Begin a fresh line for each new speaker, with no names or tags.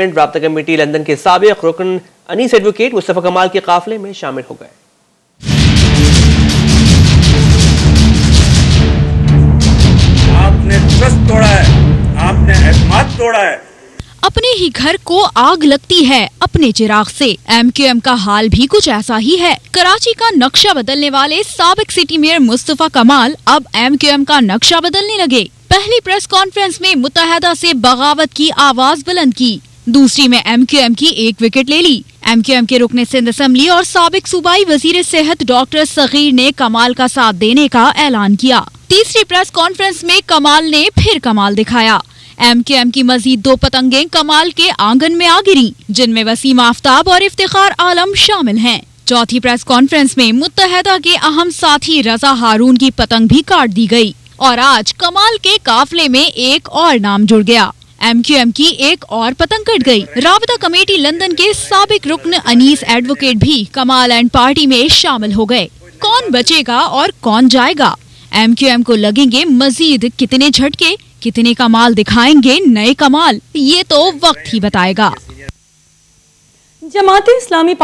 Development रबता committee London के सबक रुकन अनीस एडवोकेट मुस्तफ़ा कमाल के काफिले में शामिल हो गए।
आपने ट्रस्ट तोड़ा है आपने एतमाद तोड़ा है।
अपने ही घर को आग लगती है अपने चिराग से। एम क्यू एम का हाल भी कुछ ऐसा ही है। कराची का नक्शा बदलने वाले सबक सिटी मेयर मुस्तफ़ा कमाल अब एम क्यू एम का नक्शा बदलने लगे। पहली प्रेस कॉन्फ्रेंस में मुतहदा से बगावत की आवाज़ बुलंद की। दूसरी में एम क्यू एम की एक विकेट ले ली। एम क्यू एम के रुकने सिंध असम्बली और सबक सूबाई वज़ीर सेहत डॉक्टर सगीर ने कमाल का साथ देने का ऐलान किया। तीसरी प्रेस कॉन्फ्रेंस में कमाल ने फिर कमाल दिखाया। एम के एम की मजीद दो पतंगे कमाल के आँगन में आ गिरी, जिनमें वसीम आफ्ताब और इफ्तार आलम शामिल हैं। चौथी प्रेस कॉन्फ्रेंस में मुत्तहदा के अहम साथी रजा हारून की पतंग भी काट दी गई। और आज कमाल के काफले में एक और नाम जुड़ गया। एम क्यू एम की एक और पतंग कट गई। राबता कमेटी लंदन के सबक रुकन अनीस एडवोकेट भी कमाल एंड पार्टी में शामिल हो गए। कौन बचेगा और कौन जाएगा? एमक्यूएम क्यू एम को लगेंगे मजीद कितने झटके, कितने कमाल दिखाएँगे नए कमाल, ये तो वक्त ही बताएगा।
जमात इस्लामी